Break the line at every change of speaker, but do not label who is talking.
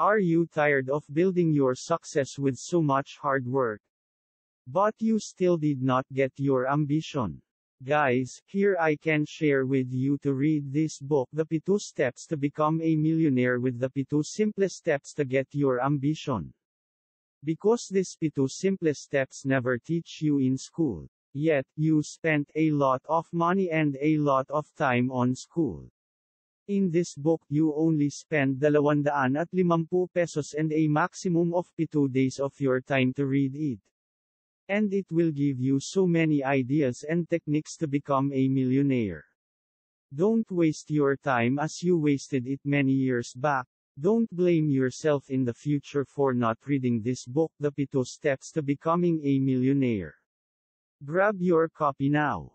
Are you tired of building your success with so much hard work? But you still did not get your ambition. Guys, here I can share with you to read this book The Pitu Steps to Become a Millionaire with the Pitu Simple Steps to Get Your Ambition. Because these Pitu Simple Steps never teach you in school. Yet, you spent a lot of money and a lot of time on school. In this book, you only spend 250 pesos and a maximum of 2 days of your time to read it. And it will give you so many ideas and techniques to become a millionaire. Don't waste your time as you wasted it many years back. Don't blame yourself in the future for not reading this book, The Pito Steps to Becoming a Millionaire. Grab your copy now.